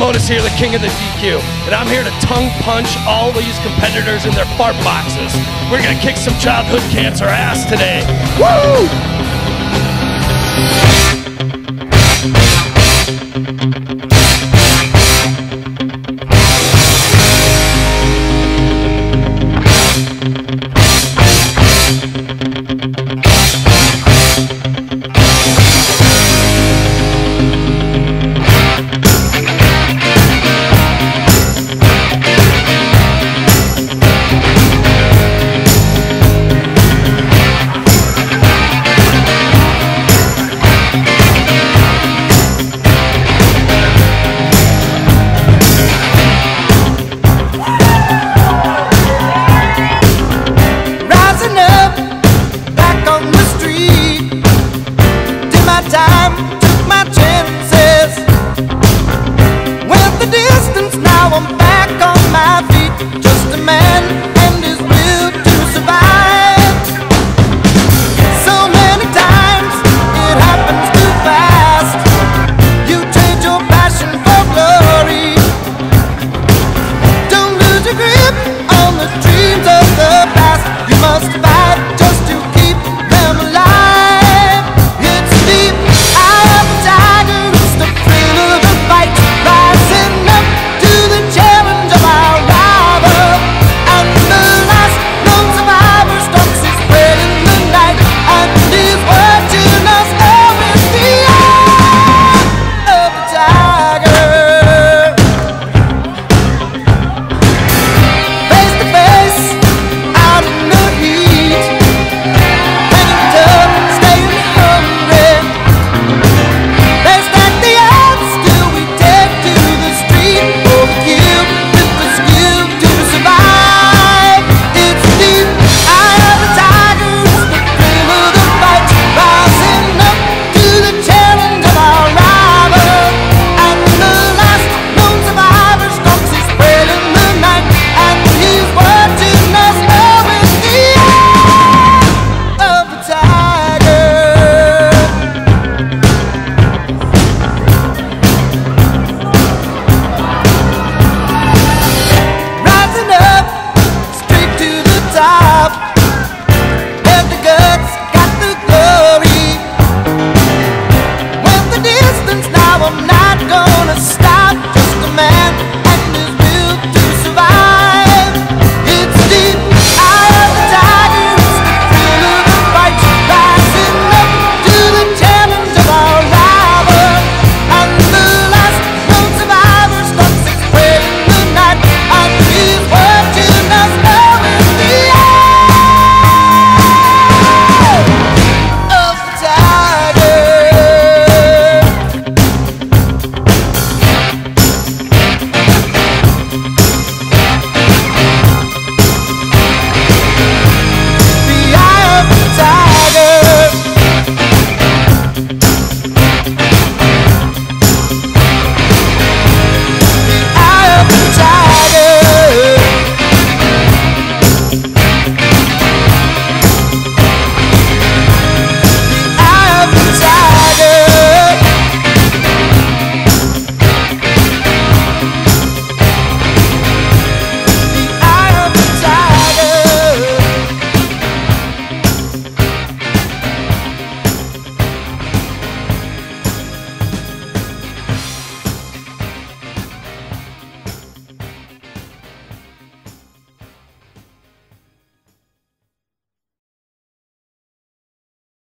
Otis here, the king of the DQ, and I'm here to tongue punch all these competitors in their fart boxes. We're gonna kick some childhood cancer ass today. Woo!